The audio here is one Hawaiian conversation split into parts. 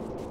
you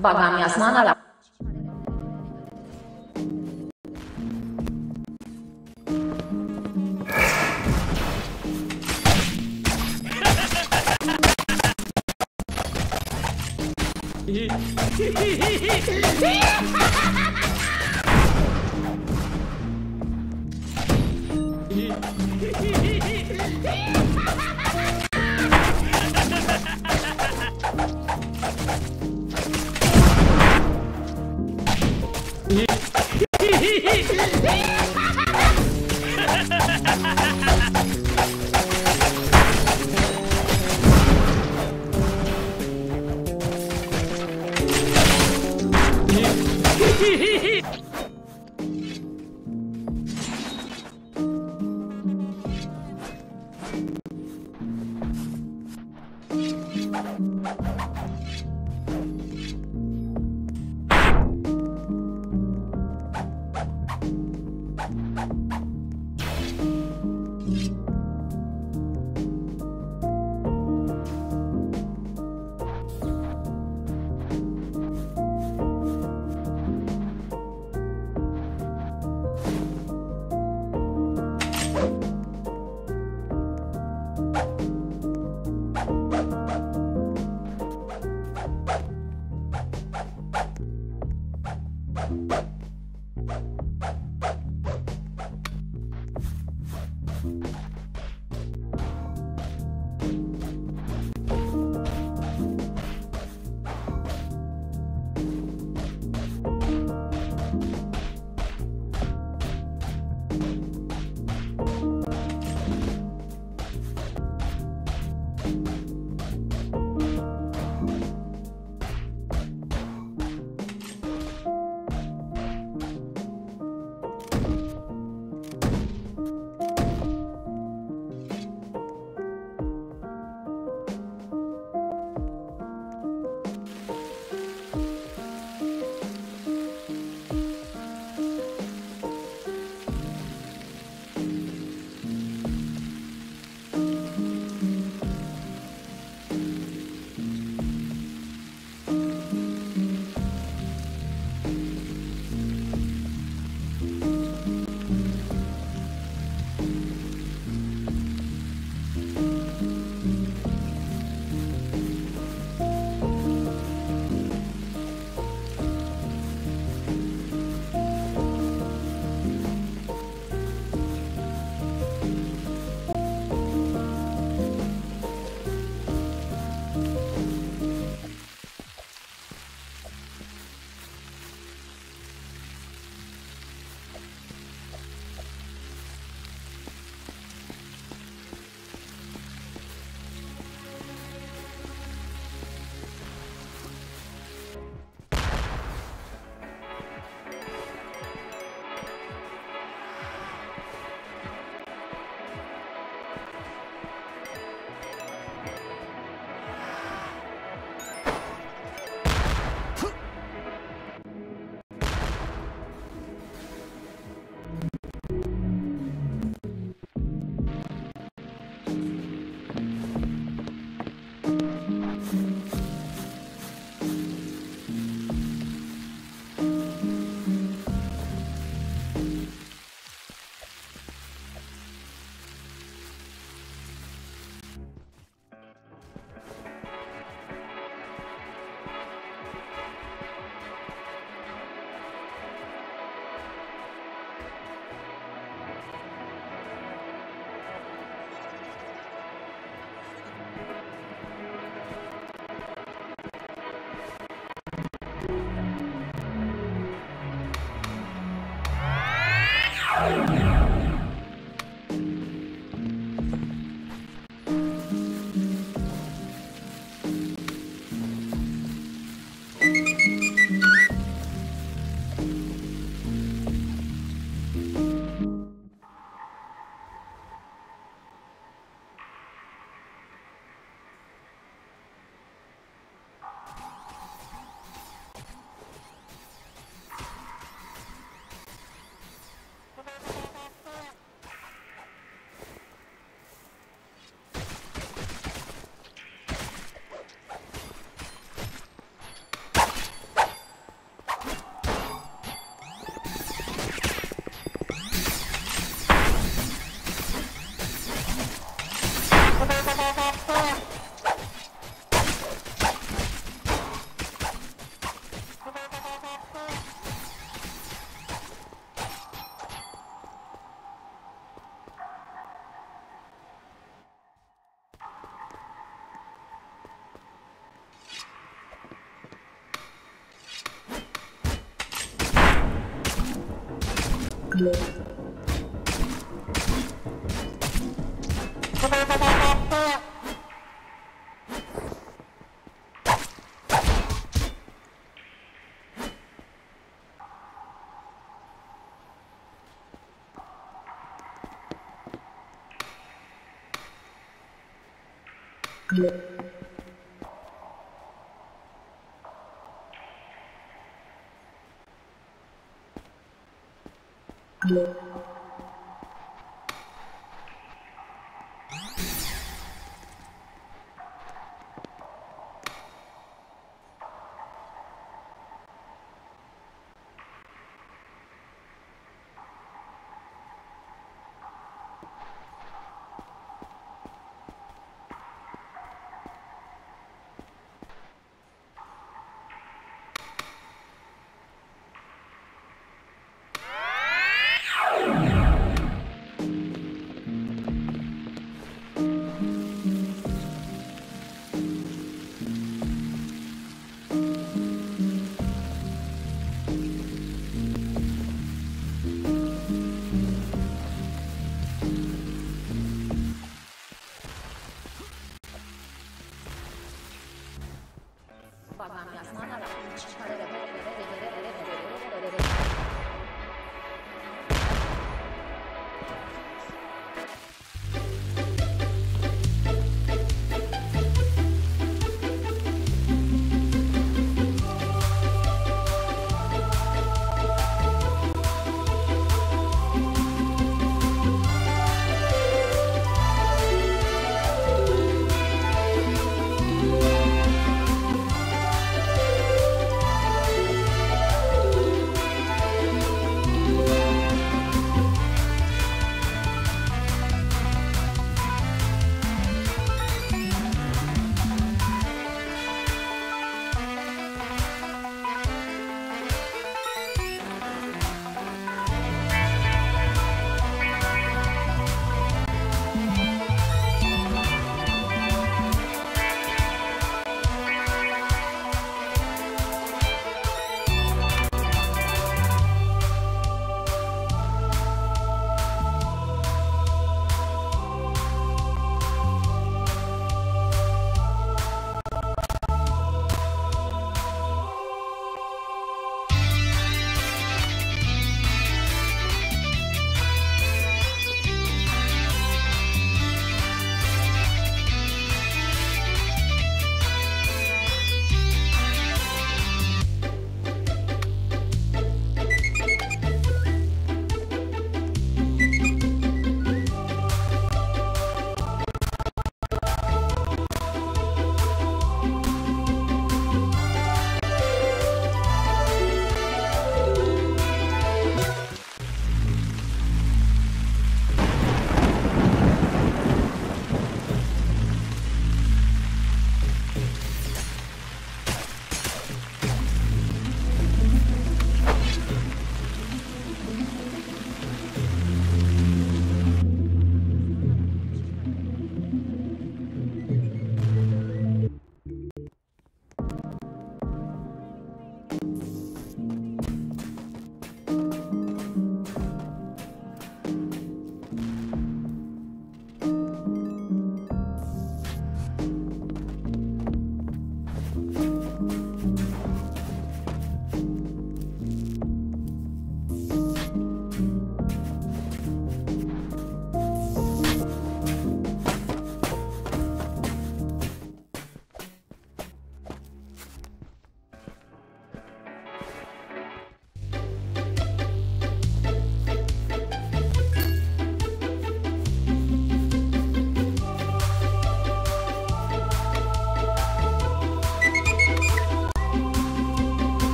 vagami asmana la Yeah. Thank you.